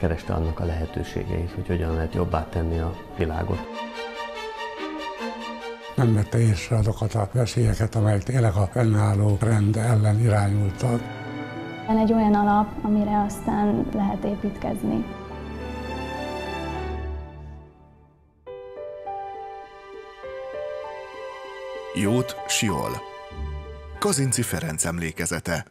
Kereste annak a lehetőségeit, hogy hogyan lehet jobbá tenni a világot. Nem vette észre azokat a veszélyeket, amelyek tényleg a fennálló rend ellen irányultak. Egy olyan alap, amire aztán lehet építkezni. Jót Siol Kazinci Ferenc emlékezete